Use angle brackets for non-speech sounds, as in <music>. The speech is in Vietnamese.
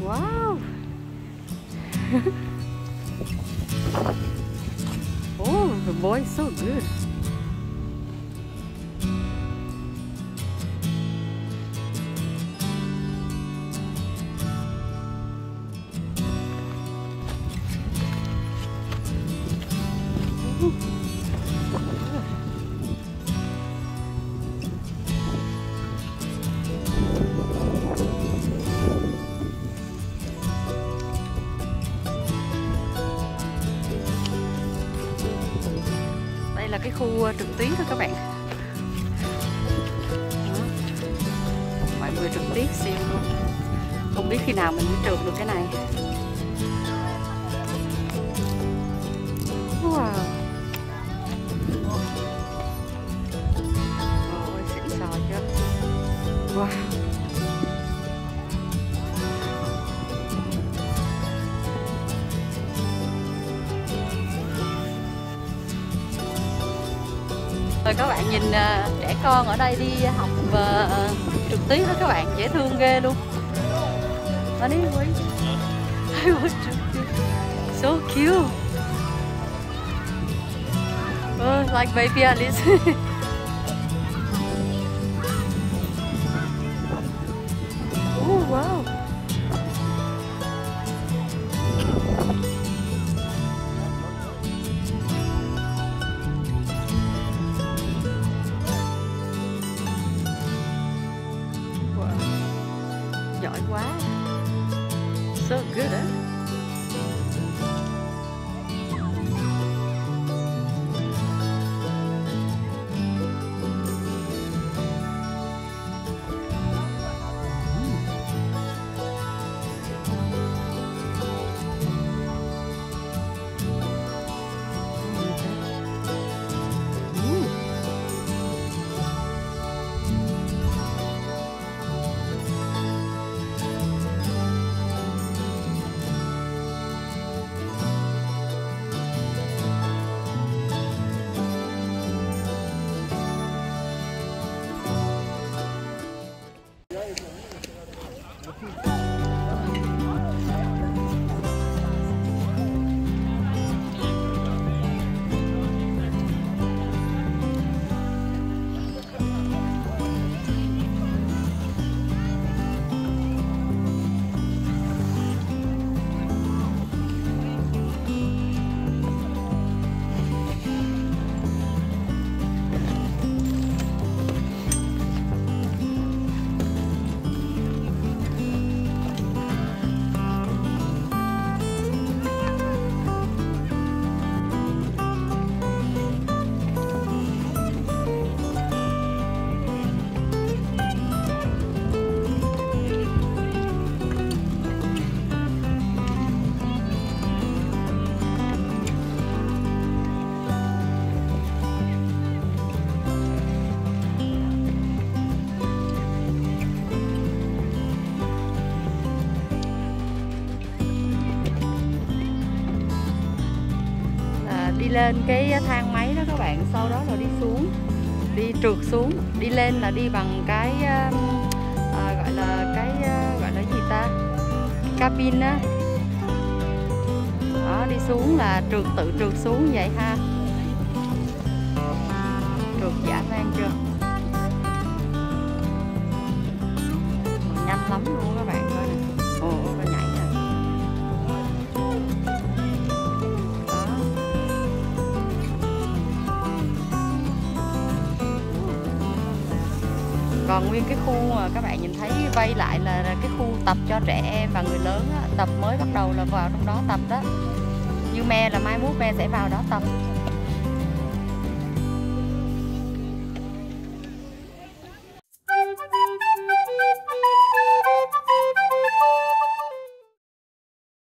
Wow! <laughs> oh, the boy is so good. Là cái khu ờ, trực tuyến đó các bạn. Mọi người trực tiếp siêu luôn. Không biết khi nào mình mới trượt được cái này. Rồi các bạn nhìn ờ, trẻ con ở đây đi học và trực tiếp đó các bạn dễ thương ghê luôn. Anh ấy quý. I was trực tiếp. So cute. Oh, like baby Alice. <laughs> Giỏi quá. So good, eh? looking forward. Đi lên cái thang máy đó các bạn sau đó là đi xuống đi trượt xuống đi lên là đi bằng cái um, à, gọi là cái à, gọi là gì ta? Cabin á. Đó đi xuống là trượt tự trượt xuống vậy ha. Trượt giả man chưa? Còn nguyên cái khu mà các bạn nhìn thấy vây lại là cái khu tập cho trẻ em và người lớn á, tập mới bắt đầu là vào trong đó tập đó. Như me là mai mốt me sẽ vào đó tập.